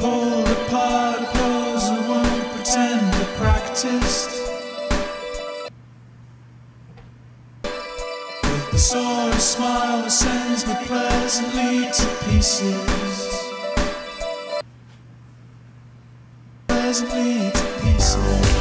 Pull apart a pose won't pretend to practice With the sort of smile that sends me pleasantly to pieces. Pleasantly to pieces.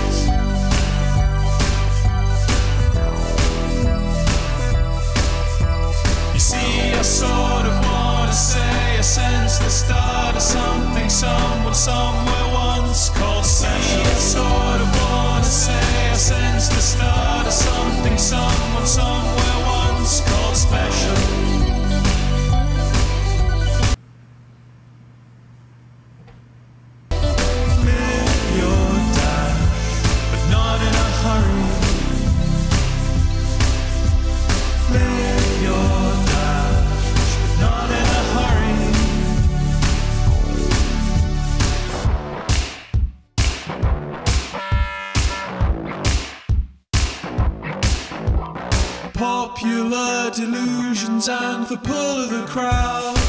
Popular delusions and the pull of the crowd.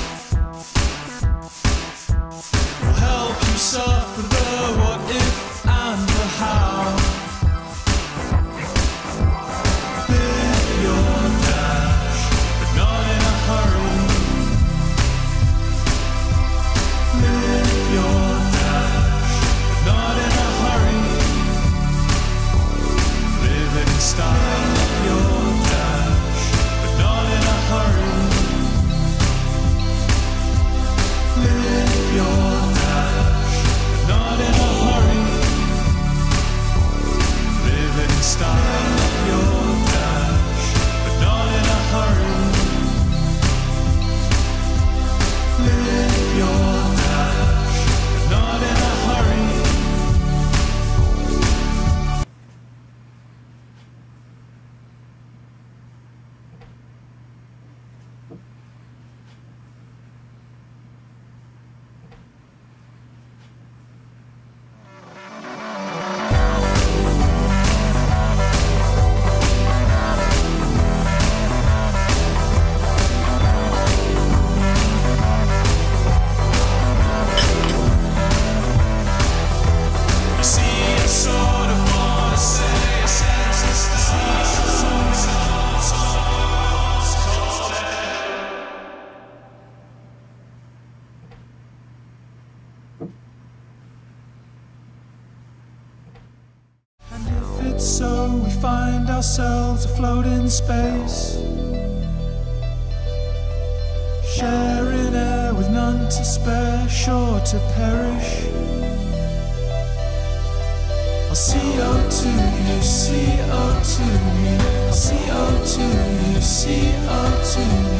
so we find ourselves afloat in space. Sharing air with none to spare, sure to perish. I see CO2 you, CO2 me, I see CO2 you, CO2 me.